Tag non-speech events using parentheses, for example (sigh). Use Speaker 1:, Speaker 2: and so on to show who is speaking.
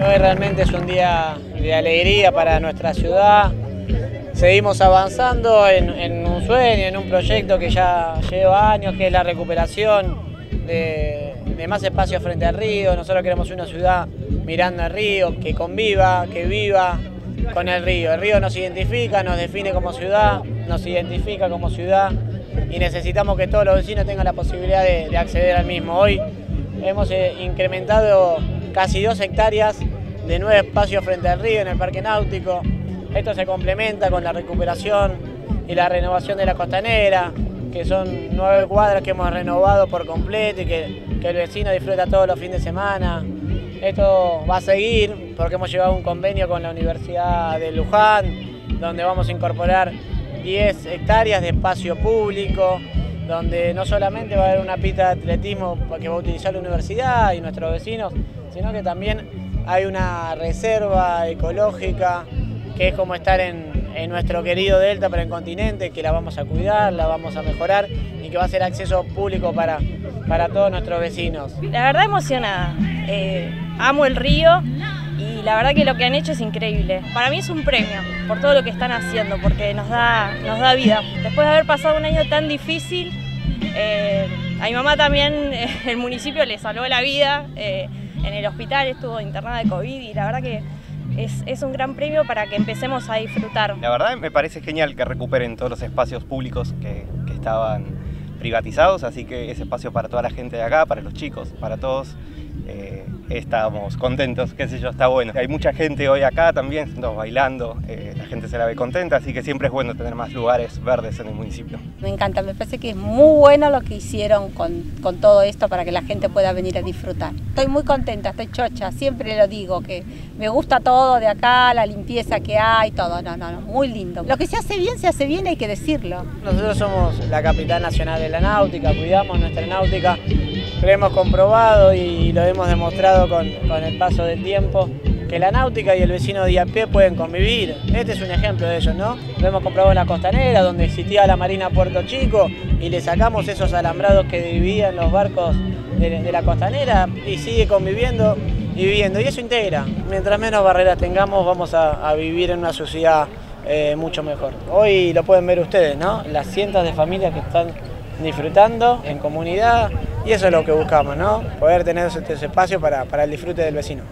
Speaker 1: Hoy realmente es un día de alegría para nuestra ciudad. Seguimos avanzando en, un sueño, en un proyecto que ya lleva años, que es la recuperación de, más espacios frente al río. Nosotros queremos una ciudad mirando al río, que conviva, que viva con el río. El río nos identifica, nos define como ciudad, nos identifica como ciudad y necesitamos que todos los vecinos tengan la posibilidad de, de acceder al mismo. Hoy hemos eh, incrementado casi dos hectáreas de nueve espacios frente al río en el Parque Náutico. Esto se complementa con la recuperación y la renovación de la costanera, que son nueve cuadras que hemos renovado por completo y que, el vecino disfruta todos los fines de semana. Esto va a seguir porque hemos llevado un convenio con la Universidad de Luján, donde vamos a incorporar 10 hectáreas de espacio público, donde no solamente va a haber una pista de atletismo que va a utilizar la universidad y nuestros vecinos, sino que también hay una reserva ecológica que es como estar en, nuestro querido Delta para el continente, que la vamos a cuidar, la vamos a mejorar y que va a ser acceso público para, para todos nuestros vecinos.
Speaker 2: La verdad emocionada, eh, amo el río y la verdad que lo que han hecho es increíble. Para mí es un premio por todo lo que están haciendo, porque nos da, nos da vida. Después de haber pasado un año tan difícil, eh, a mi mamá también (laughs) el municipio le salvó la vida. Eh, en el hospital, estuvo internada de COVID y la verdad que es, un gran premio para que empecemos a disfrutar.
Speaker 3: La verdad me parece genial que recuperen todos los espacios públicos que, que estaban privatizados, así que ese espacio para toda la gente de acá, para los chicos, para todos, eh, estamos contentos, qué sé yo, está bueno. Hay mucha gente hoy acá también, estamos bailando, eh, la gente se la ve contenta, así que siempre es bueno tener más lugares verdes en el municipio.
Speaker 4: Me encanta, me parece que es muy bueno lo que hicieron con, con todo esto para que la gente pueda venir a disfrutar. Estoy muy contenta, estoy chocha, siempre lo digo, que me gusta todo de acá, la limpieza que hay, todo, no, no, no, muy lindo. Lo que se hace bien, se hace bien, hay que decirlo.
Speaker 1: Nosotros somos la capital nacional de la náutica, cuidamos nuestra náutica lo hemos comprobado y lo hemos demostrado con, el paso del tiempo que la náutica y el vecino de a pueden convivir. Este es un ejemplo de ello, ¿no? Lo hemos comprobado en la costanera, donde existía la Marina Puerto Chico, y le sacamos esos alambrados que dividían los barcos de, la costanera y sigue conviviendo y viviendo. Y eso integra. Mientras menos barreras tengamos, vamos a, vivir en una sociedad eh, mucho mejor. Hoy lo pueden ver ustedes, ¿no? Las cientos de familias que están disfrutando en comunidad y eso es lo que buscamos, ¿no? Poder tener ese espacio para, para el disfrute del vecino.